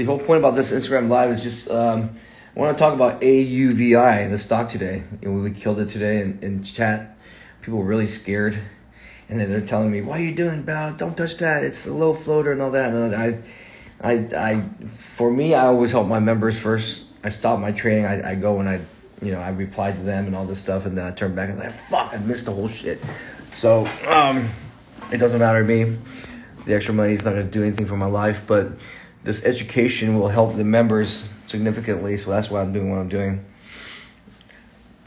the whole point about this Instagram live is just um, I want to talk about AUVI, the stock today. You know, we killed it today in, in chat. People were really scared, and then they're telling me, "What are you doing, Bao? Don't touch that. It's a low floater and all that." And I, I, I, for me, I always help my members first. I stop my trading. I, I go and I, you know, I reply to them and all this stuff, and then I turn back and I'm like, "Fuck, I missed the whole shit." So, um, it doesn't matter to me. The extra money is not going to do anything for my life, but this education will help the members significantly. So that's why I'm doing what I'm doing.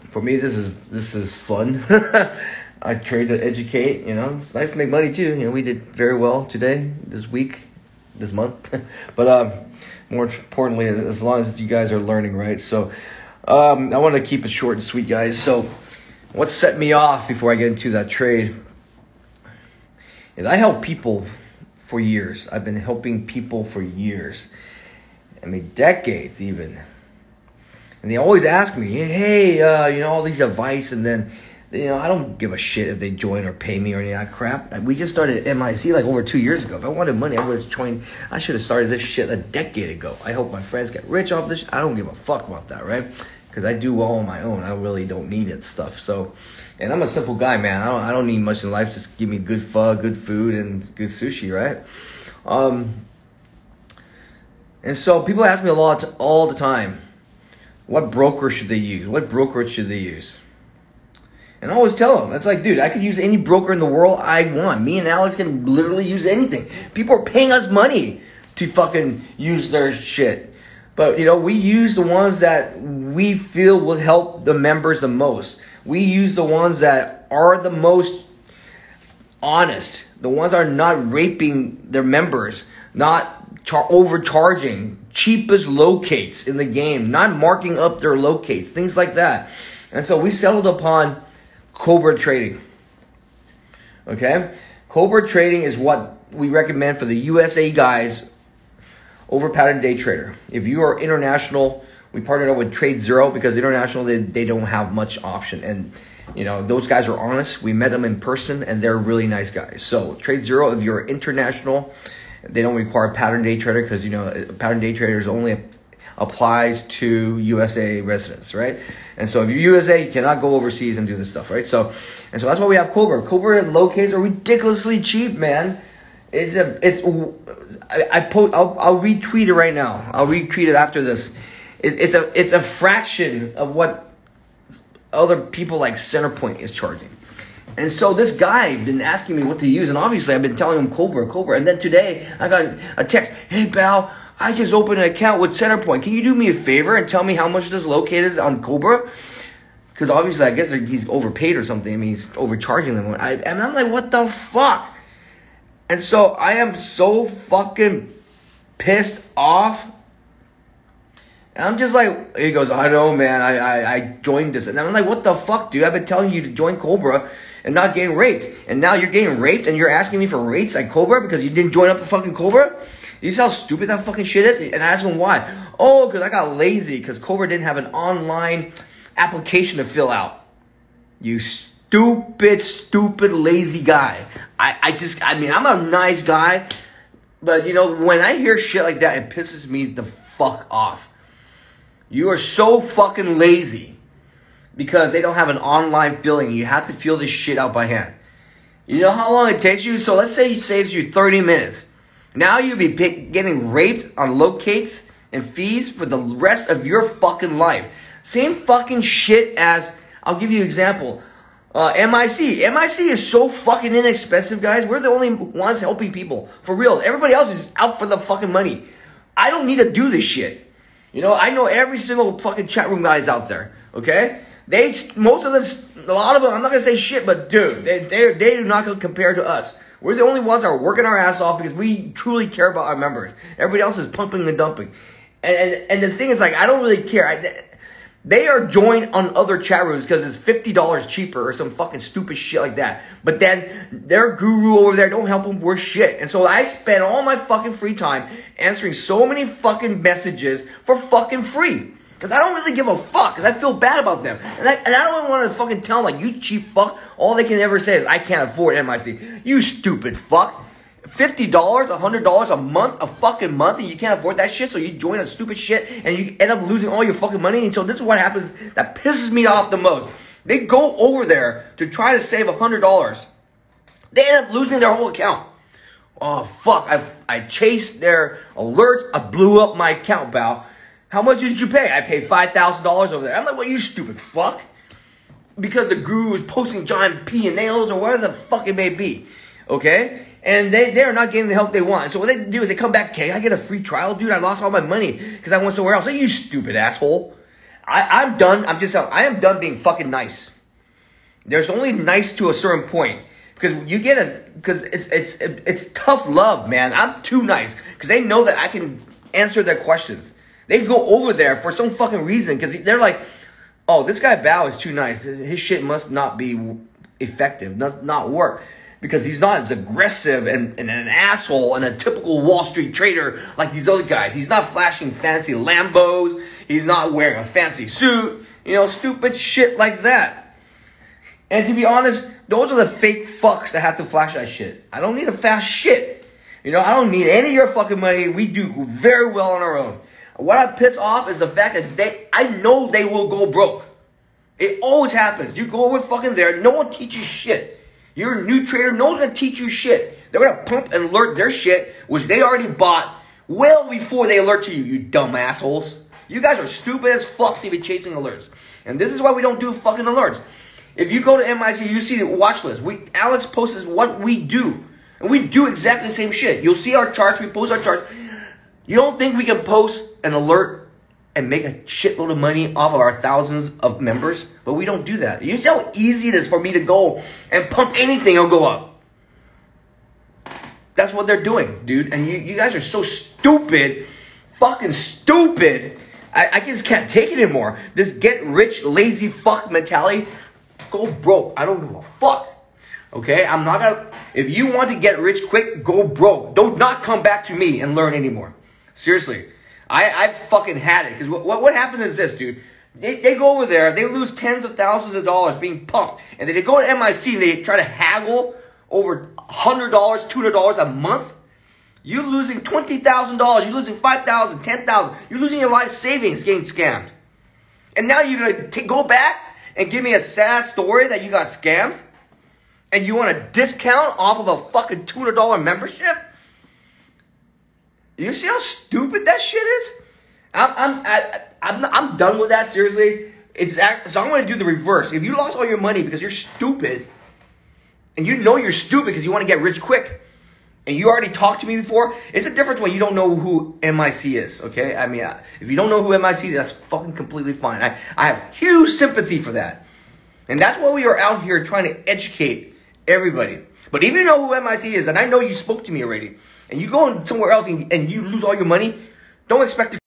For me, this is this is fun. I trade to educate. You know, it's nice to make money too. You know, we did very well today, this week, this month. but um, more importantly, as long as you guys are learning, right? So um, I want to keep it short and sweet, guys. So what set me off before I get into that trade is I help people for years. I've been helping people for years. I mean, decades even. And they always ask me, hey, uh, you know, all these advice, and then, you know, I don't give a shit if they join or pay me or any of that crap. We just started MIC like over two years ago. If I wanted money, I would have joined. I should have started this shit a decade ago. I hope my friends get rich off this. I don't give a fuck about that, right? Because I do well on my own. I really don't need it stuff. So, and I'm a simple guy, man. I don't, I don't need much in life. Just give me good pho, good food, and good sushi, right? Um, and so people ask me a lot all the time, what broker should they use? What brokerage should they use? And I always tell them, it's like, dude, I could use any broker in the world I want. Me and Alex can literally use anything. People are paying us money to fucking use their shit. But, you know, we use the ones that we feel will help the members the most. We use the ones that are the most honest. The ones are not raping their members, not char- overcharging, cheapest locates in the game, not marking up their locates, things like that. And so we settled upon Cobra trading. Okay? Cobra trading is what we recommend for the USA guys over pattern day trader. If you are international, we partnered up with Trade Zero because international they, they don't have much option and you know those guys are honest. We met them in person and they're really nice guys. So Trade Zero, if you're international, they don't require pattern day trader because you know pattern day traders only applies to USA residents, right? And so if you're USA, you cannot go overseas and do this stuff, right? So and so that's why we have Cobra. Cobra locates are ridiculously cheap, man. It's a it's I, I post I'll, I'll retweet it right now. I'll retweet it after this. It's, it's a it's a fraction of what other people like Centerpoint is charging. And so this guy been asking me what to use, and obviously I've been telling him Cobra, Cobra. And then today I got a text, hey Bao, I just opened an account with Centerpoint. Can you do me a favor and tell me how much this locate is on Cobra? Because obviously I guess he's overpaid or something. I mean, he's overcharging them. I, and I'm like, what the fuck? And so I am so fucking pissed off. And I'm just like, he goes, I know, man. I, I, I joined this. And I'm like, what the fuck, dude? I've been telling you to join Cobra and not getting raped. And now you're getting raped and you're asking me for rates at Cobra because you didn't join up the fucking Cobra? You see how stupid that fucking shit is? And I asked him why. Oh, because I got lazy because Cobra didn't have an online application to fill out. You stupid, stupid, lazy guy. I, I just, I mean, I'm a nice guy, but you know, when I hear shit like that, it pisses me the fuck off. You are so fucking lazy because they don't have an online filling. You have to fill this shit out by hand. You know how long it takes you? So let's say it saves you 30 minutes. Now you'll be pick, getting raped on locates and fees for the rest of your fucking life. Same fucking shit as, I'll give you an example. Uh, MIC. MIC is so fucking inexpensive, guys. We're the only ones helping people. For real. Everybody else is out for the fucking money. I don't need to do this shit. You know, I know every single fucking chat room guys out there. Okay, they most of them, a lot of them. I'm not gonna say shit, but dude, they they they do not compare to us. We're the only ones that are working our ass off because we truly care about our members. Everybody else is pumping and dumping, and and, and the thing is, like, I don't really care. I, they are joined on other chat rooms because it's fifty dollars cheaper or some fucking stupid shit like that. But then their guru over there don't help them worth shit. And so I spend all my fucking free time answering so many fucking messages for fucking free. Cause I don't really give a fuck. Cause I feel bad about them, and I, and I don't want to fucking tell them like you cheap fuck. All they can ever say is I can't afford MIC. You stupid fuck. Fifty dollars, a month, a fucking month, and you can't afford that shit, so you join a stupid shit and you end up losing all your fucking money. And so this is what happens that pisses me off the most. They go over there to try to save a hundred dollars. They end up losing their whole account. Oh fuck! I I chased their alerts. I blew up my account, pal. How much did you pay? I paid five thousand dollars over there. I'm like, what you stupid fuck? Because the guru is posting giant P&Ls or whatever the fuck it may be. Okay? And they, they're not getting the help they want. So what they do is they come back, okay, I get a free trial, dude. I lost all my money because I went somewhere else. Hey, you stupid asshole. I, I'm done. I'm just, I am done being fucking nice. There's only nice to a certain point because you get a, because it's, it's, it's tough love, man. I'm too nice because they know that I can answer their questions. They go over there for some fucking reason because they're like, oh, this guy Bao is too nice. His shit must not be effective, does not work because he's not as aggressive and, and an asshole and a typical Wall Street trader like these other guys. He's not flashing fancy Lambos. He's not wearing a fancy suit. You know, stupid shit like that. And to be honest, those are the fake fucks that have to flash that shit. I don't need a fast shit. You know, I don't need any of your fucking money. We do very well on our own. What I piss off is the fact that they, I know they will go broke. It always happens. You go over fucking there, no one teaches shit. You're new trader. No one's gonna teach you shit. They're gonna pump and alert their shit, which they already bought well before they alert to you, you dumb assholes. You guys are stupid as fuck to be chasing alerts. And this is why we don't do fucking alerts. If you go to MIC, you see the watch list. We Alex posts what we do. And we do exactly the same shit. You'll see our charts, we post our charts. You don't think we can post an alert and make a shitload of money off of our thousands of members, but we don't do that. You see how easy it is for me to go and pump anything and go up. That's what they're doing, dude. And you, you guys are so stupid, fucking stupid. I, I just can't take it anymore. This get rich, lazy fuck mentality. Go broke. I don't give a fuck. Okay? I'm not gonna. If you want to get rich quick, go broke. Don't not come back to me and learn anymore. Seriously. I, I fucking had it. Because what, what happens is this, dude. They, they go over there, they lose tens of thousands of dollars being pumped. And then they go to MIC and they try to haggle over $100, $200 a month. You're losing $20,000. You're losing $5,000, $10,000. You're losing your life savings getting scammed. And now you're going to go back and give me a sad story that you got scammed? And you want a discount off of a fucking $200 membership? You see how stupid that shit is? I'm I'm I, I'm I'm done with that. Seriously, it's so I'm going to do the reverse. If you lost all your money because you're stupid, and you know you're stupid because you want to get rich quick, and you already talked to me before, it's a difference when you don't know who MIC is. Okay, I mean, if you don't know who MIC is, that's fucking completely fine. I I have huge sympathy for that, and that's why we are out here trying to educate everybody. But even you know who MIC is, and I know you spoke to me already and you go somewhere else and, and you lose all your money, don't expect to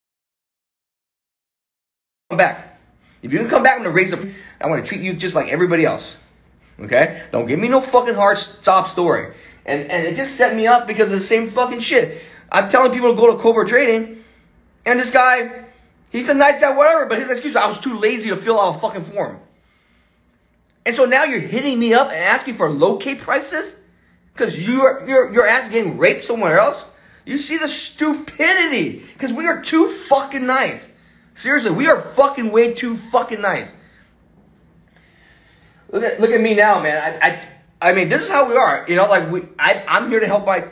come back. If you can come back, I'm gonna raise the. I want to treat you just like everybody else. Okay? Don't give me no fucking hard stop story. And and it just set me up because of the same fucking shit. I'm telling people to go to Cobra Trading, and this guy, he's a nice guy, whatever. But his excuse, I was too lazy to fill out a fucking form. And so now you're hitting me up and asking for locate prices. Because you're, you're, your ass getting raped somewhere else? You see the stupidity. Because we are too fucking nice. Seriously, we are fucking way too fucking nice. Look at, look at me now, man. I, I, I mean, this is how we are. You know, like we, I, I'm here to help my,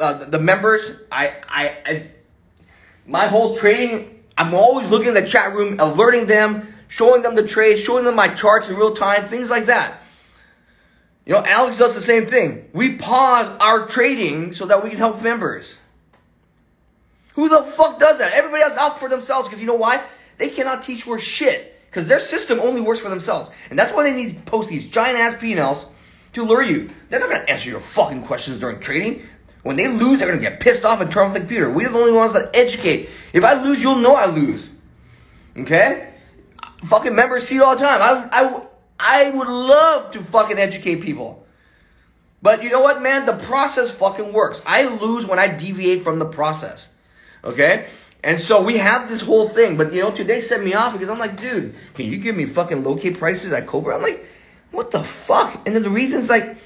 uh, the members. I, I, I, my whole trading, I'm always looking at the chat room, alerting them, showing them the trades, showing them my charts in real time, things like that. You know, Alex does the same thing. We pause our trading so that we can help members. Who the fuck does that? Everybody else out for themselves because you know why? They cannot teach worth shit because their system only works for themselves. And that's why they need to post these giant ass P&Ls to lure you. They're not going to answer your fucking questions during trading. When they lose, they're going to get pissed off and turn off the computer. We're the only ones that educate. If I lose, you'll know I lose. Okay? Fucking members see it all the time. I, I, I would love to fucking educate people. But you know what, man? The process fucking works. I lose when I deviate from the process. Okay? And so we have this whole thing. But you know, today set me off because I'm like, dude, can you give me fucking locate prices at Cobra? I'm like, what the fuck? And then the reason's like,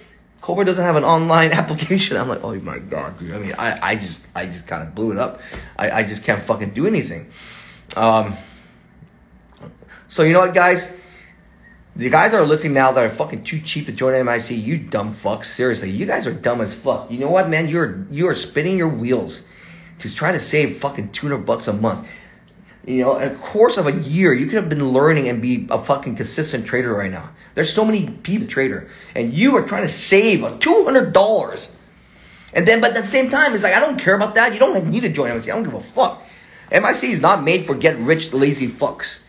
Cobra doesn't have an online application. I'm like, oh my god, dude. I mean, I, I just I just kind of blew it up. I, I just can't fucking do anything. Um, so you know what, guys? The guys that are listening now that are fucking too cheap to join MIC, you dumb fucks. Seriously, you guys are dumb as fuck. You know what, man? You're you are spinning your wheels to try to save fucking 200 bucks a month. You know, in a course of a year, you could have been learning and be a fucking consistent trader right now. There's so many people trader, and you are trying to save a two hundred dollars. And then, but at the same time, it's like I don't care about that. You don't need to join MIC. I don't give a fuck. MIC is not made for get rich lazy fucks.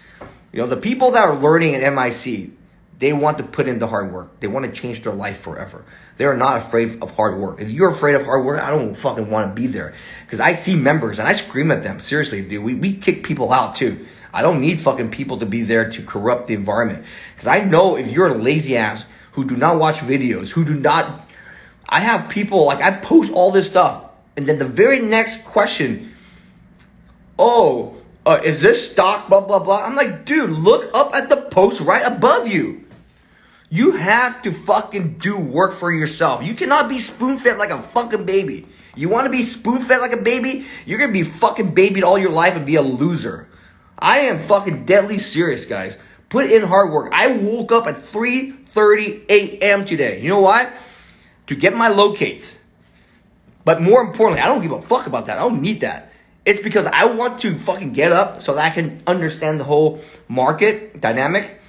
You know, the people that are learning at MIC, they want to put in the hard work. They want to change their life forever. They are not afraid of hard work. If you're afraid of hard work, I don't fucking want to be there. Because I see members and I scream at them. Seriously, dude. We, we kick people out too. I don't need fucking people to be there to corrupt the environment. Because I know if you're a lazy ass who do not watch videos, who do not. I have people, like, I post all this stuff. And then the very next question, oh, uh, is this stock, blah, blah, blah. I'm like, dude, look up at the post right above you. You have to fucking do work for yourself. You cannot be spoon fed like a fucking baby. You want to be spoon fed like a baby? You're going to be fucking babied all your life and be a loser. I am fucking deadly serious, guys. Put in hard work. I woke up at 3:30 a.m. today. You know why? To get my locates. But more importantly, I don't give a fuck about that. I don't need that. It's because I want to fucking get up so that I can understand the whole market dynamic,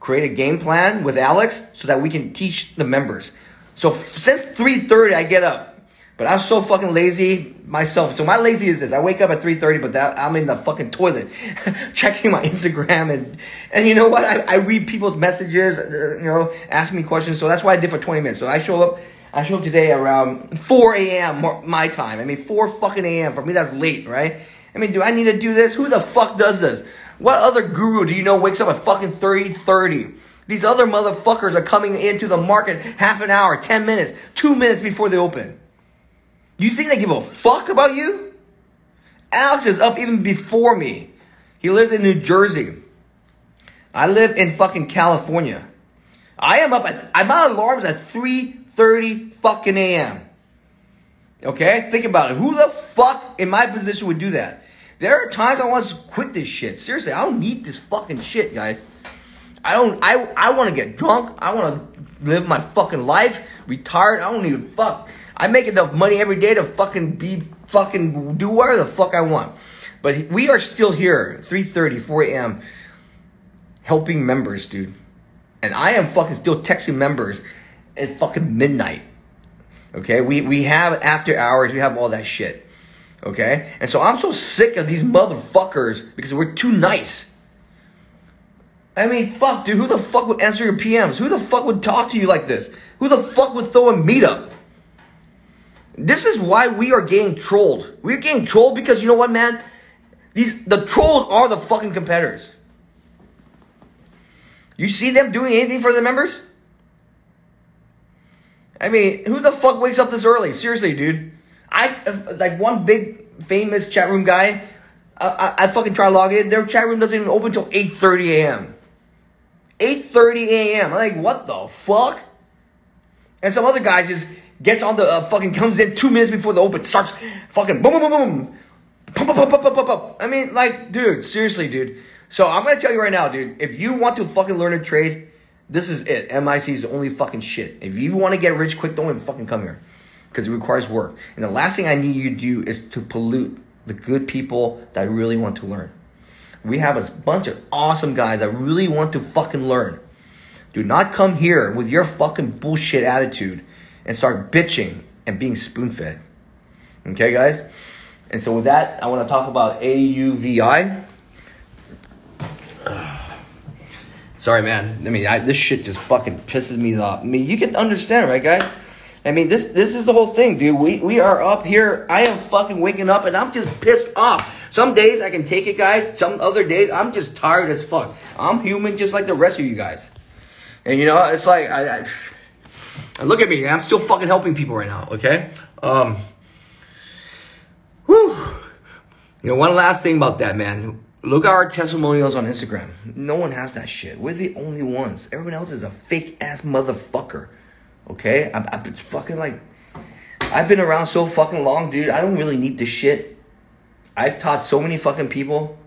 create a game plan with Alex so that we can teach the members. So since 3:30 I get up. But I'm so fucking lazy myself. So my lazy is this. I wake up at 3:30 but that I'm in the fucking toilet checking my Instagram and and you know what? I, I read people's messages, uh, you know, ask me questions. So that's why I did for 20 minutes. So I show up I show up today around 4 a.m. my time. I mean, 4 fucking a.m. For me, that's late, right? I mean, do I need to do this? Who the fuck does this? What other guru do you know wakes up at fucking 30, 30? These other motherfuckers are coming into the market half an hour, 10 minutes, 2 minutes before they open. You think they give a fuck about you? Alex is up even before me. He lives in New Jersey. I live in fucking California. I am up at, I'm on alarms at 3 30 fucking a.m. Okay? Think about it. Who the fuck in my position would do that? There are times I want to quit this shit. Seriously, I don't need this fucking shit, guys. I don't, I, I want to get drunk. I want to live my fucking life. Retired. I don't even fuck. I make enough money every day to fucking be, fucking do whatever the fuck I want. But we are still here, 3.30, 4 a.m., helping members, dude. And I am fucking still texting members it's fucking midnight. Okay, we, we have after hours, we have all that shit. Okay? And so I'm so sick of these motherfuckers because we're too nice. I mean, fuck, dude, who the fuck would answer your PMs? Who the fuck would talk to you like this? Who the fuck would throw a meetup? This is why we are getting trolled. We're getting trolled because you know what, man? These the trolls are the fucking competitors. You see them doing anything for the members? I mean, who the fuck wakes up this early? Seriously, dude. I like one big famous chat room guy. I, I, I fucking try to log in. Their chat room doesn't even open until 8:30 a.m. 8:30 a.m. I'm like, what the fuck? And some other guy just gets on the uh, fucking comes in two minutes before the open, starts fucking boom, boom, boom, boom, pump, pump, pump, pump, pump, pump. I mean, like, dude, seriously, dude. So I'm gonna tell you right now, dude. If you want to fucking learn a trade, this is it. MIC is the only fucking shit. If you want to get rich quick, don't even fucking come here. Because it requires work. And the last thing I need you to do is to pollute the good people that really want to learn. We have a bunch of awesome guys that really want to fucking learn. Do not come here with your fucking bullshit attitude and start bitching and being spoon fed. Okay, guys? And so, with that, I want to talk about AUVI. Sorry, man. I mean, I, this shit just fucking pisses me off. I mean, you can understand, right, guys? I mean, this this is the whole thing, dude. We we are up here. I am fucking waking up, and I'm just pissed off. Some days I can take it, guys. Some other days I'm just tired as fuck. I'm human, just like the rest of you guys. And you know, it's like I, I look at me. I'm still fucking helping people right now. Okay. Um. Whew. You know, one last thing about that, man. Look at our testimonials on Instagram. No one has that shit. We're the only ones. Everyone else is a fake ass motherfucker. Okay, I've, I've been fucking like, I've been around so fucking long, dude. I don't really need this shit. I've taught so many fucking people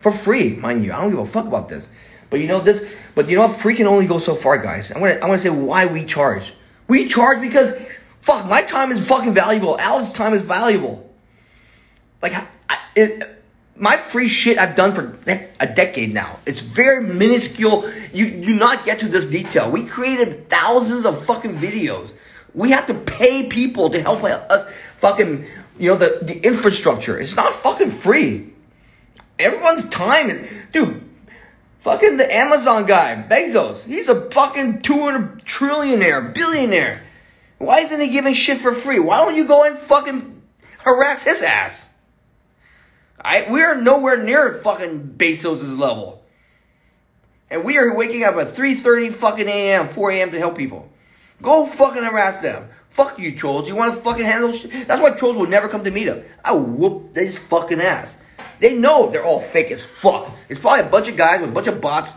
for free, mind you. I don't give a fuck about this. But you know this. But you know what? Free can only go so far, guys. I'm gonna I'm gonna say why we charge. We charge because fuck my time is fucking valuable. Alex's time is valuable. Like I, it, my free shit I've done for a decade now. It's very minuscule. You do not get to this detail. We created thousands of fucking videos. We have to pay people to help us fucking, you know, the, the infrastructure. It's not fucking free. Everyone's time is, dude, fucking the Amazon guy, Bezos, he's a fucking 200 trillionaire, billionaire. Why isn't he giving shit for free? Why don't you go and fucking harass his ass? I, we are nowhere near fucking Bezos' level. And we are waking up at 3.30 fucking a.m., 4 a.m. to help people. Go fucking harass them. Fuck you, trolls. You want to fucking handle shit? That's why trolls will never come to meet up. I whoop this fucking ass. They know they're all fake as fuck. It's probably a bunch of guys with a bunch of bots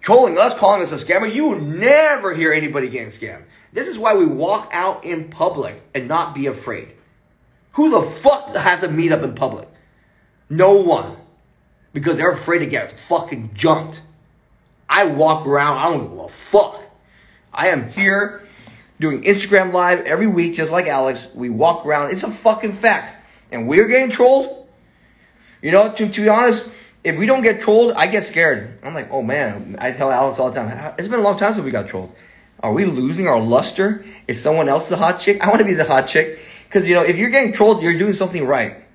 trolling us, calling us a scammer. You will never hear anybody getting scammed. This is why we walk out in public and not be afraid. Who the fuck has to meet up in public? No one. Because they're afraid to get fucking jumped. I walk around, I don't give a fuck. I am here doing Instagram live every week, just like Alex. We walk around. It's a fucking fact. And we're getting trolled. You know, to, to be honest, if we don't get trolled, I get scared. I'm like, oh man, I tell Alex all the time, it's been a long time since we got trolled. Are we losing our luster? Is someone else the hot chick? I want to be the hot chick. Because, you know, if you're getting trolled, you're doing something right.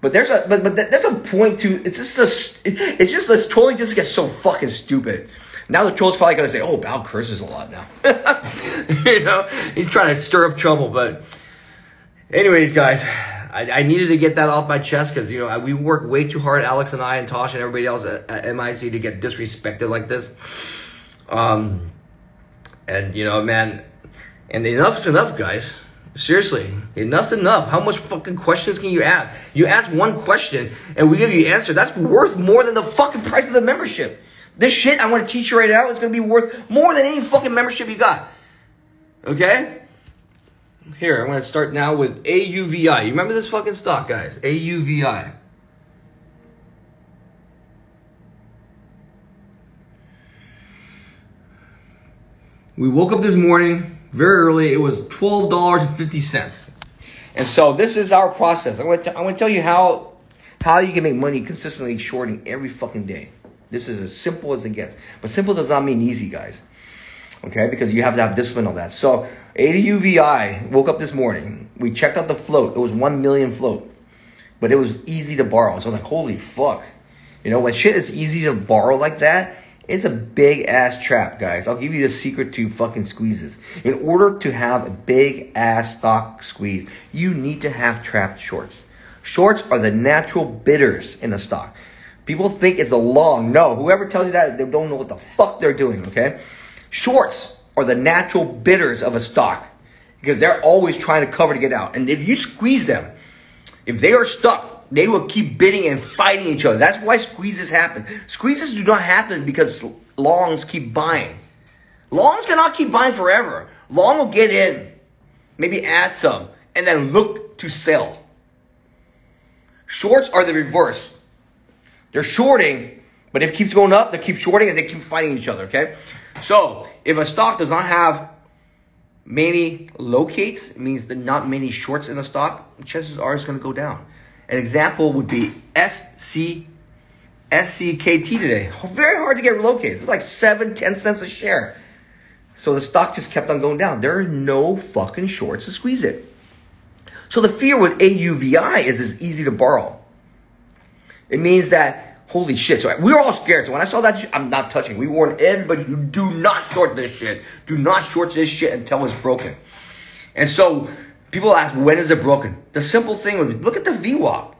But there's a but but there's a point to it's just a it's just this trolling just gets so fucking stupid. Now the troll's probably gonna say, "Oh, Bao curses a lot now." you know, he's trying to stir up trouble. But, anyways, guys, I, I needed to get that off my chest because you know we work way too hard, Alex and I and Tosh and everybody else at, at MIC to get disrespected like this. Um, and you know, man, and enough's enough, guys. Seriously, enough's enough. How much fucking questions can you ask? You ask one question and we give you answer. That's worth more than the fucking price of the membership. This shit I want to teach you right now is going to be worth more than any fucking membership you got. Okay? Here, I'm going to start now with AUVI. You remember this fucking stock, guys? AUVI. We woke up this morning very early. It was $12.50. And so this is our process. I'm going to, I'm going to tell you how, how you can make money consistently shorting every fucking day. This is as simple as it gets. But simple does not mean easy, guys. Okay, because you have to have discipline on that. So AUVI woke up this morning. We checked out the float. It was one million float, but it was easy to borrow. So I was like, holy fuck. You know, when shit is easy to borrow like that, it's a big ass trap, guys. I'll give you the secret to fucking squeezes. In order to have a big ass stock squeeze, you need to have trapped shorts. Shorts are the natural bidders in a stock. People think it's a long. No, whoever tells you that, they don't know what the fuck they're doing, okay? Shorts are the natural bidders of a stock because they're always trying to cover to get out. And if you squeeze them, if they are stuck, they will keep bidding and fighting each other. That's why squeezes happen. Squeezes do not happen because longs keep buying. Longs cannot keep buying forever. Long will get in, maybe add some, and then look to sell. Shorts are the reverse. They're shorting, but if it keeps going up, they keep shorting and they keep fighting each other, okay? So, if a stock does not have many locates, it means that not many shorts in the stock, chances are it's going to go down. An example would be SC, SCKT today. Very hard to get relocated. It's like 7, 10 cents a share. So the stock just kept on going down. There are no fucking shorts to squeeze it. So the fear with AUVI is it's easy to borrow. It means that, holy shit. So we were all scared. So when I saw that, I'm not touching. We warned everybody, do not short this shit. Do not short this shit until it's broken. And so people ask, when is it broken? The simple thing would be, look at the VWAP.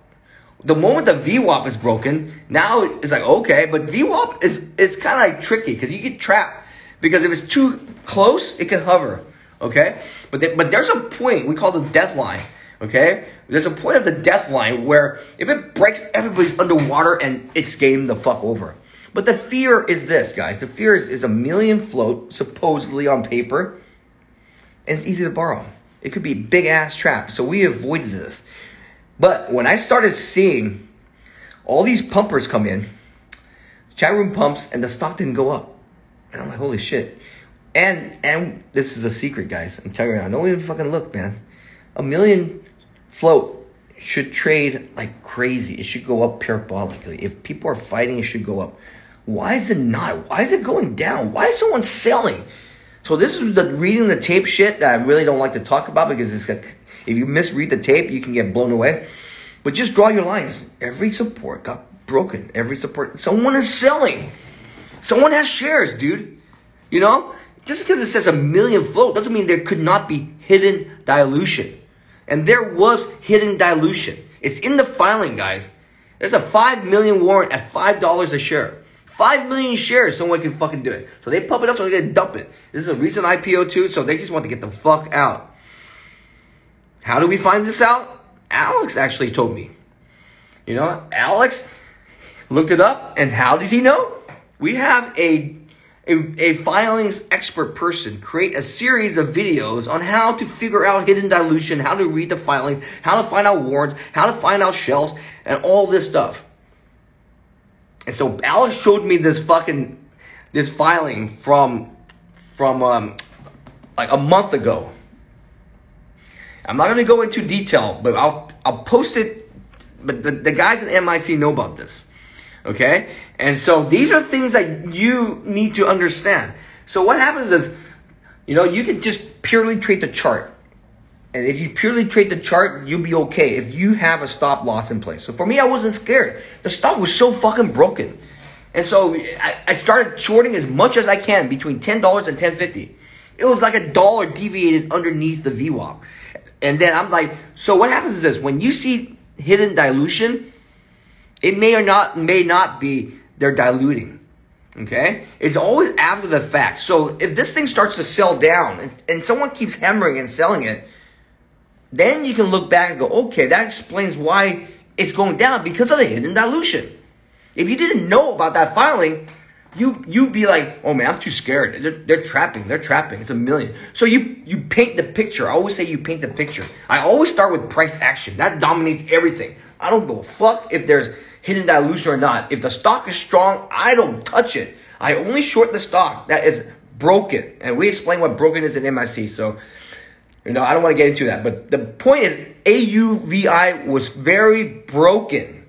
The moment the VWAP is broken, now it's like, okay, but VWAP is, is kind of like tricky because you get trapped. Because if it's too close, it can hover. Okay? But, they, but there's a point, we call the death line. Okay? There's a point of the death line where if it breaks, everybody's underwater and it's game the fuck over. But the fear is this, guys. The fear is, is a million float, supposedly on paper. and it's easy to borrow. It could be big ass trap. So we avoided this. But when I started seeing all these pumpers come in, chat room pumps, and the stock didn't go up. And I'm like, holy shit. And and this is a secret, guys. I'm telling you now. Don't even fucking look, man. A million float should trade like crazy. It should go up parabolically. If people are fighting, it should go up. Why is it not? Why is it going down? Why is someone selling? So this is the reading the tape shit that I really don't like to talk about because it's like if you misread the tape, you can get blown away. But just draw your lines. Every support got broken. Every support. Someone is selling. Someone has shares, dude. You know, just because it says a million float doesn't mean there could not be hidden dilution. And there was hidden dilution. It's in the filing, guys. There's a 5 million warrant at $5 a share. 5 million shares, someone can fucking do it. So they pump it up so they can dump it. This is a recent IPO too, so they just want to get the fuck out. How do we find this out? Alex actually told me. You know, Alex looked it up, and how did he know? We have a a, a, filings expert person create a series of videos on how to figure out hidden dilution, how to read the filing, how to find out warrants, how to find out shells, and all this stuff. And so Alex showed me this fucking this filing from from um, like a month ago. I'm not to go into detail, but I'll I'll post it. But the, the guys at MIC know about this. Okay? And so these are things that you need to understand. So what happens is, you know, you can just purely trade the chart. And if you purely trade the chart, you'll be okay if you have a stop loss in place. So for me, I wasn't scared. The stock was so fucking broken. And so I, I started shorting as much as I can between $10 and 1050 It was like a dollar deviated underneath the VWAP. And then I'm like, so what happens is this, when you see hidden dilution, it may or not may not be they're diluting. Okay? It's always after the fact. So if this thing starts to sell down and, and someone keeps hammering and selling it, then you can look back and go, okay, that explains why it's going down because of the hidden dilution. If you didn't know about that filing, you you'd be like, oh man, I'm too scared. They're, they're trapping. They're trapping. It's a million. So you you paint the picture. I always say you paint the picture. I always start with price action. That dominates everything. I don't give a fuck if there's hidden dilution or not. If the stock is strong, I don't touch it. I only short the stock that is broken. And we explain what broken is in MIC. So, you know, I don't want to get into that. But the point is, AUVI was very broken.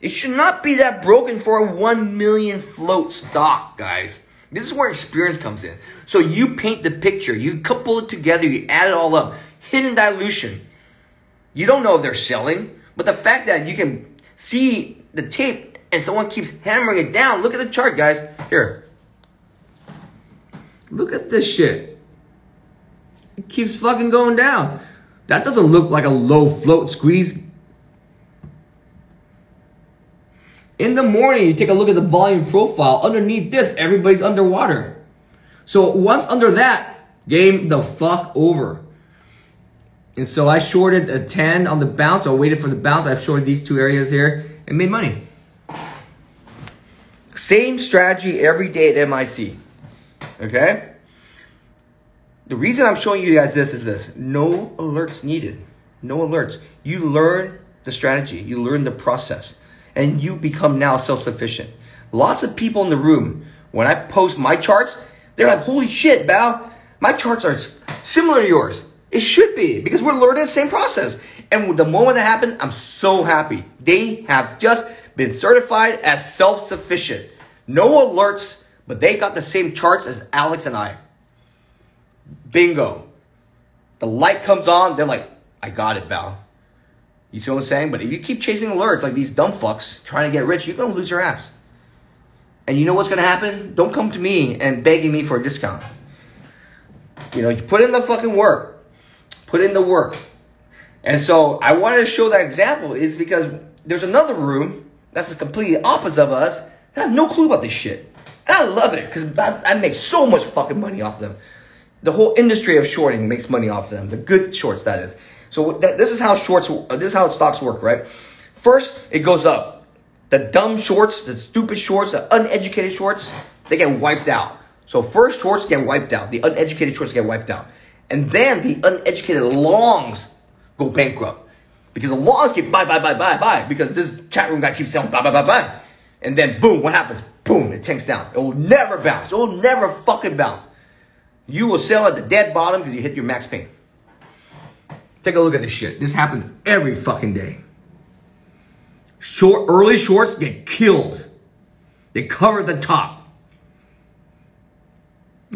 It should not be that broken for a 1 million float stock, guys. This is where experience comes in. So you paint the picture, you couple it together, you add it all up. Hidden dilution. You don't know if they're selling, but the fact that you can see the tape and someone keeps hammering it down. Look at the chart, guys. Here. Look at this shit. It keeps fucking going down. That doesn't look like a low float squeeze. In the morning, you take a look at the volume profile. Underneath this, everybody's underwater. So once under that, game the fuck over. And so I shorted a 10 on the bounce. I waited for the bounce. I've shorted these two areas here and made money. Same strategy every day at MIC. Okay? The reason I'm showing you guys this is this. No alerts needed. No alerts. You learn the strategy. You learn the process. And you become now self-sufficient. Lots of people in the room, when I post my charts, they're like, holy shit, Bao, my charts are similar to yours. It should be because we're learning the same process. And the moment that happened, I'm so happy. They have just been certified as self-sufficient. No alerts, but they got the same charts as Alex and I. Bingo. The light comes on, they're like, I got it, Bao. You see what I'm saying? But if you keep chasing alerts like these dumb fucks trying to get rich, you're gonna lose your ass. And you know what's gonna happen? Don't come to me and begging me for a discount. You know, you put in the fucking work put in the work. And so I wanted to show that example is because there's another room that's the completely opposite of us that has no clue about this shit. And I love it because I, I, make so much fucking money off them. The whole industry of shorting makes money off them. The good shorts, that is. So that, this is how shorts, uh, this is how stocks work, right? First, it goes up. The dumb shorts, the stupid shorts, the uneducated shorts, they get wiped out. So first shorts get wiped out. The uneducated shorts get wiped out. And then the uneducated longs go bankrupt. Because the longs keep buy, buy, buy, buy, buy. Because this chat room guy keeps selling buy, buy, buy, buy. And then boom, what happens? Boom, it tanks down. It will never bounce. It will never fucking bounce. You will sell at the dead bottom because you hit your max pain. Take a look at this shit. This happens every fucking day. Short, early shorts get killed. They cover the top.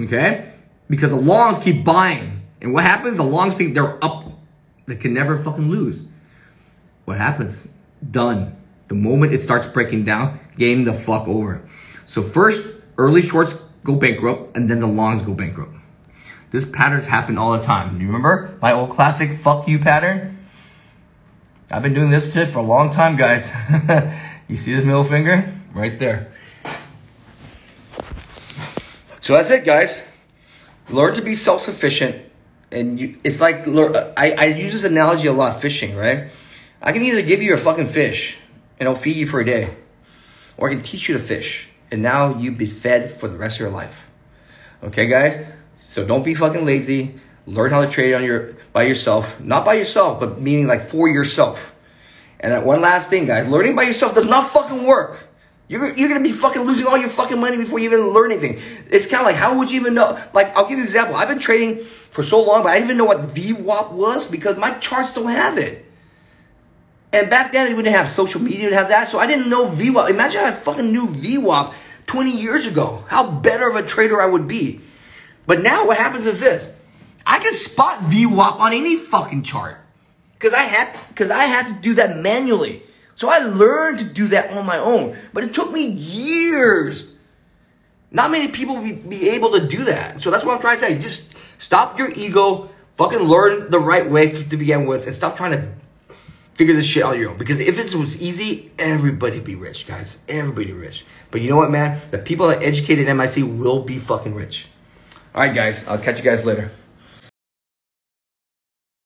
Okay? Because the longs keep buying. And what happens? The longs think they're up. They can never fucking lose. What happens? Done. The moment it starts breaking down, game the fuck over. So first, early shorts go bankrupt, and then the longs go bankrupt. This pattern's happened all the time. You remember my old classic fuck you pattern? I've been doing this shit for a long time, guys. you see this middle finger? Right there. So that's it, guys. Learn to be self-sufficient, and you, it's like I, I use this analogy a lot. Fishing, right? I can either give you a fucking fish, and I'll feed you for a day, or I can teach you to fish, and now you be fed for the rest of your life. Okay, guys. So don't be fucking lazy. Learn how to trade on your by yourself, not by yourself, but meaning like for yourself. And one last thing, guys, learning by yourself does not fucking work. You're, you're gonna be fucking losing all your fucking money before you even learn anything. It's kind of like, how would you even know? Like, I'll give you an example. I've been trading for so long, but I didn't even know what VWAP was because my charts don't have it. And back then, we didn't have social media, didn't have that, so I didn't know VWAP. Imagine I fucking knew VWAP 20 years ago. How better of a trader I would be. But now what happens is this. I can spot VWAP on any fucking chart. Cause I had, cause I had to do that manually. So I learned to do that on my own. But it took me years. Not many people be, be able to do that. So that's what I'm trying to say. Just stop your ego, fucking learn the right way to begin with, and stop trying to figure this shit out on your own. Because if it was easy, everybody be rich, guys. Everybody rich. But you know what, man? The people that educated MIC will be fucking rich. All right, guys. I'll catch you guys later.